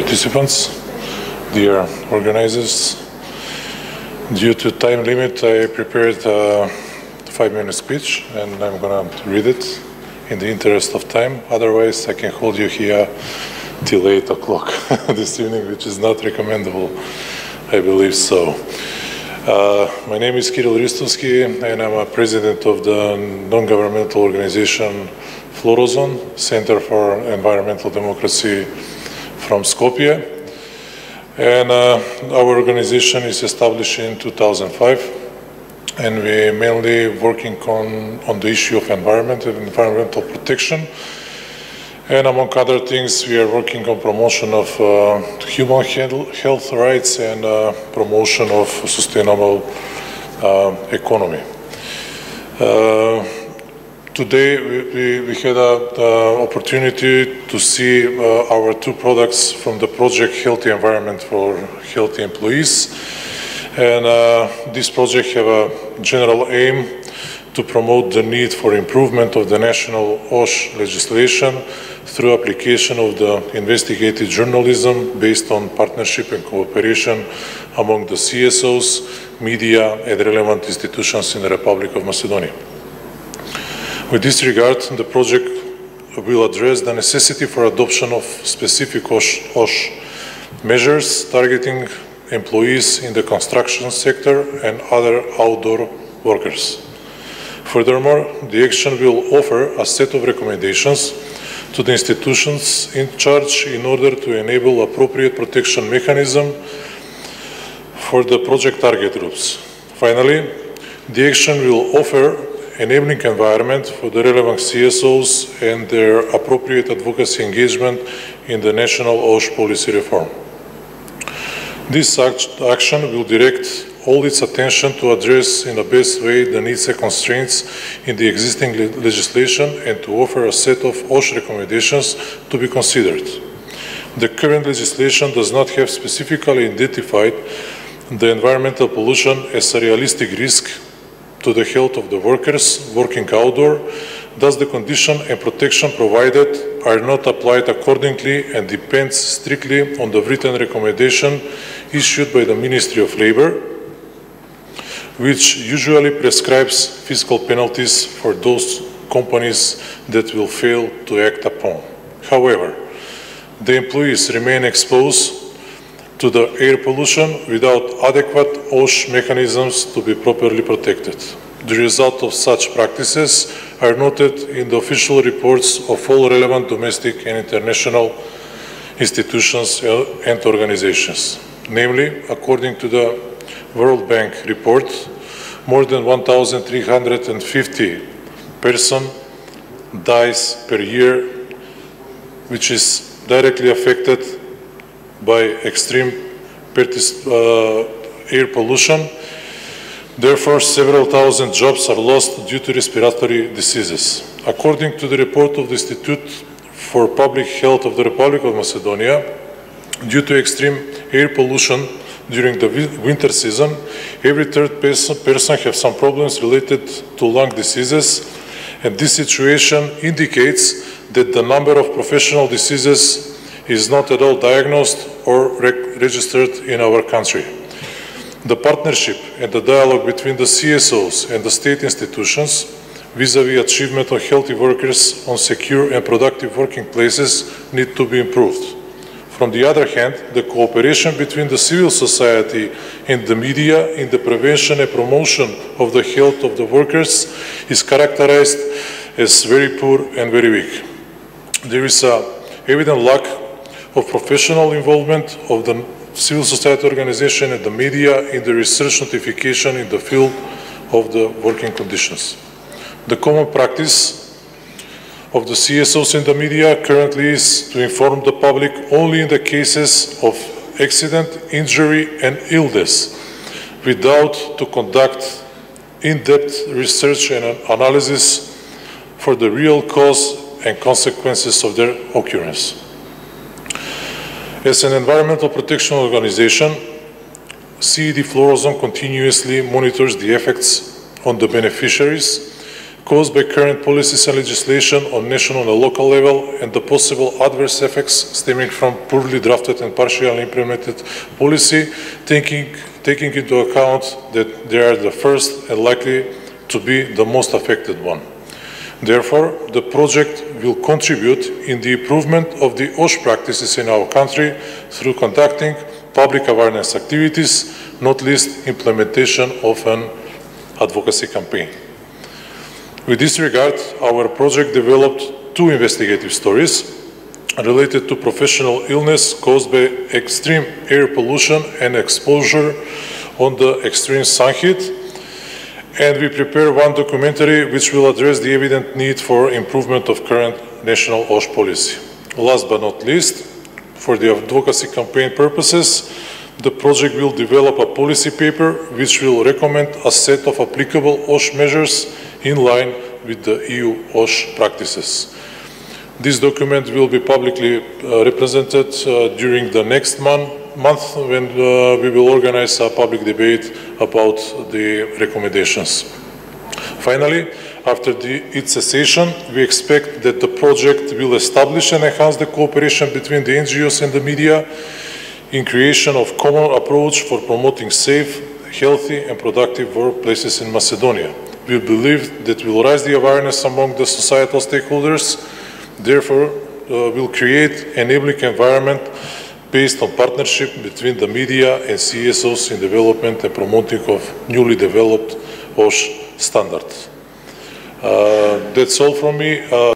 participants, dear organizers. Due to time limit, I prepared a five-minute speech, and I'm going to read it in the interest of time. Otherwise, I can hold you here till 8 o'clock this evening, which is not recommendable, I believe so. Uh, my name is Kirill Ristovsky, and I'm a president of the non-governmental organization Florozon, Center for Environmental Democracy from Skopje. And uh, our organization is established in 2005, and we mainly working on, on the issue of environment and environmental protection. And among other things, we are working on promotion of uh, human health rights and uh, promotion of sustainable uh, economy. Today we, we had an opportunity to see uh, our two products from the project Healthy Environment for Healthy Employees. And uh, this project have a general aim to promote the need for improvement of the national OSH legislation through application of the investigative journalism based on partnership and cooperation among the CSOs, media and relevant institutions in the Republic of Macedonia. With this regard, the project will address the necessity for adoption of specific OSH, OSH measures targeting employees in the construction sector and other outdoor workers. Furthermore, the action will offer a set of recommendations to the institutions in charge in order to enable appropriate protection mechanism for the project target groups. Finally, the action will offer enabling environment for the relevant CSOs and their appropriate advocacy engagement in the national OSH policy reform. This action will direct all its attention to address in the best way the needs and constraints in the existing le legislation and to offer a set of OSH recommendations to be considered. The current legislation does not have specifically identified the environmental pollution as a realistic risk to the health of the workers working outdoor, thus the condition and protection provided are not applied accordingly and depends strictly on the written recommendation issued by the Ministry of Labour, which usually prescribes fiscal penalties for those companies that will fail to act upon. However, the employees remain exposed to the air pollution without adequate OSH mechanisms to be properly protected. The result of such practices are noted in the official reports of all relevant domestic and international institutions and organizations. Namely, according to the World Bank report, more than 1,350 person dies per year, which is directly affected by extreme uh, air pollution. Therefore, several thousand jobs are lost due to respiratory diseases. According to the report of the Institute for Public Health of the Republic of Macedonia, due to extreme air pollution during the winter season, every third person, person has some problems related to lung diseases, and this situation indicates that the number of professional diseases is not at all diagnosed or re registered in our country. The partnership and the dialogue between the CSOs and the state institutions vis-à-vis -vis achievement of healthy workers on secure and productive working places need to be improved. From the other hand, the cooperation between the civil society and the media in the prevention and promotion of the health of the workers is characterized as very poor and very weak. There is a evident lack of professional involvement of the civil society organization and the media in the research notification in the field of the working conditions. The common practice of the CSOs in the media currently is to inform the public only in the cases of accident, injury and illness without to conduct in-depth research and analysis for the real cause and consequences of their occurrence. As an environmental protection organization, CED Florozon continuously monitors the effects on the beneficiaries, caused by current policies and legislation on national and local level and the possible adverse effects stemming from poorly drafted and partially implemented policy, taking, taking into account that they are the first and likely to be the most affected one. Therefore, the project will contribute in the improvement of the OSH practices in our country through conducting public awareness activities, not least implementation of an advocacy campaign. With this regard, our project developed two investigative stories related to professional illness caused by extreme air pollution and exposure on the extreme sun heat and we prepare one documentary which will address the evident need for improvement of current national OSH policy. Last but not least, for the advocacy campaign purposes, the project will develop a policy paper which will recommend a set of applicable OSH measures in line with the EU OSH practices. This document will be publicly uh, represented uh, during the next month, month when uh, we will organize a public debate about the recommendations. Finally, after the, its cessation, we expect that the project will establish and enhance the cooperation between the NGOs and the media in creation of common approach for promoting safe, healthy and productive workplaces in Macedonia. We believe that will raise the awareness among the societal stakeholders, therefore uh, will create an enabling environment based on partnership between the media and CSOs in development and promoting of newly developed OSH standards. Uh, that's all from me. Uh,